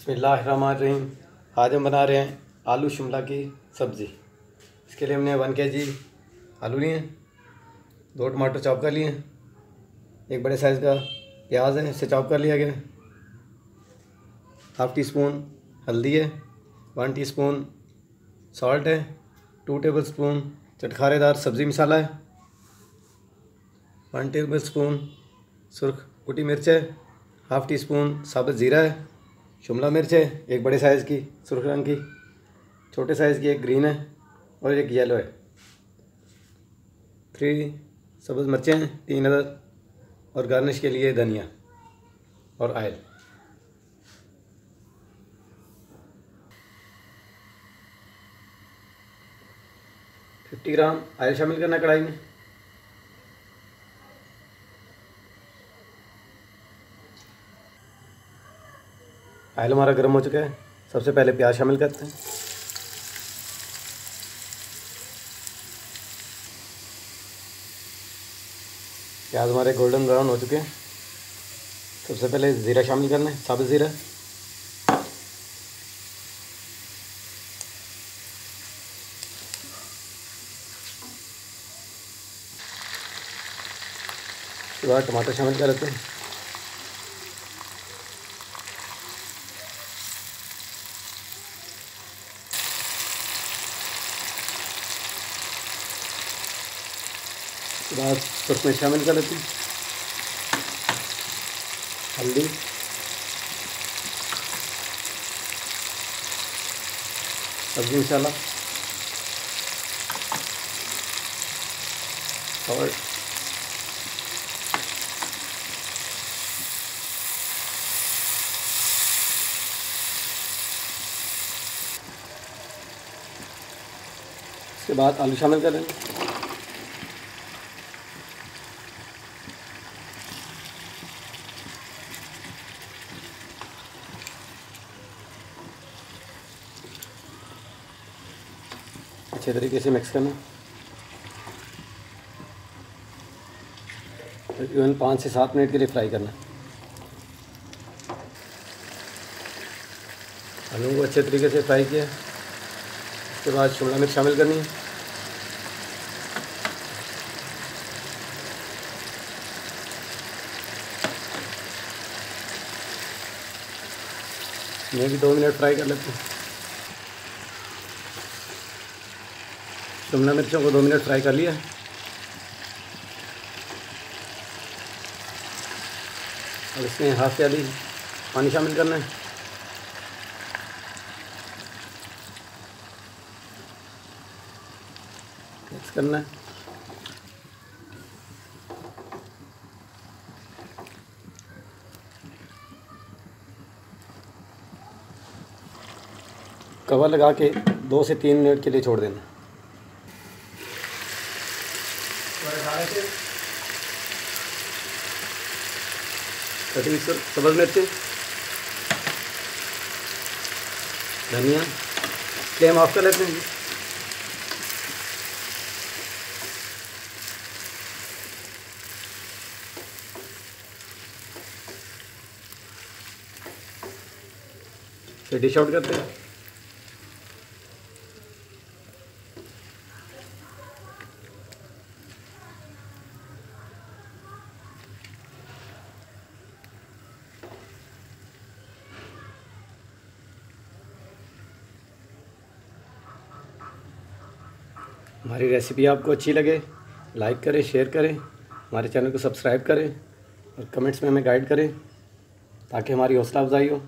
बसमीम आज हम बना रहे हैं आलू शिमला की सब्ज़ी। इसके लिए हमने वन के जी आलू लिए दो टमाटर चॉप कर लिए एक बड़े साइज़ का प्याज है इसे चॉप कर लिया गया हाफ़ टी स्पून हल्दी है, वन टी स्पून सॉल्ट है, टू टेबल स्पून चटखारेदार सब्ज़ी मसाला है, वन टेबल स्पून सुरख कुटी मिर्च है, हाफ़ टी स्पून साबुत ज़ीरा है शिमला मिर्च है, एक बड़े साइज़ की, सुरख रंग की, छोटे साइज़ की, एक ग्रीन है और एक येलो है। थ्री सब्ज़ मिर्चें हैं तीन अदर और गार्निश के लिए धनिया और आयल फिफ्टी ग्राम आयल शामिल करना कढ़ाई में। आयल हमारा गर्म हो चुका है। सबसे पहले प्याज शामिल करते हैं। प्याज हमारे गोल्डन ब्राउन हो चुके हैं। सबसे पहले ज़ीरा शामिल करना है साबुत ज़ीरा। बाद टमाटर शामिल कर लेते हैं। बाद उसमें शामिल कर लेते हैं। हल्दी। सब्ज़ी मसाला। और उसके बाद आलू शामिल कर लेंगे। अच्छे तरीके से मिक्स करना। तकरीबन पाँच से सात मिनट के लिए फ्राई करना। आलू को अच्छे तरीके से फ्राई किया। उसके बाद शिमला मिर्च शामिल करनी। है मैं भी दो मिनट फ्राई कर लेती हूँ। शिमला मिर्चों को दो मिनट फ्राई कर लिया और इसमें से आधी पानी शामिल करना है। मिक्स करना है। कवर लगा के दो से तीन मिनट के लिए छोड़ देना। कटी सब्ज़ मिर्च। धनिया। फ्लेम ऑफ़ कर लेते हैं फिर डिश आउट करते हैं। हमारी रेसिपी आपको अच्छी लगे लाइक करें शेयर करें, हमारे चैनल को सब्सक्राइब करें और कमेंट्स में हमें गाइड करें ताकि हमारी हौसला अफजाई हो।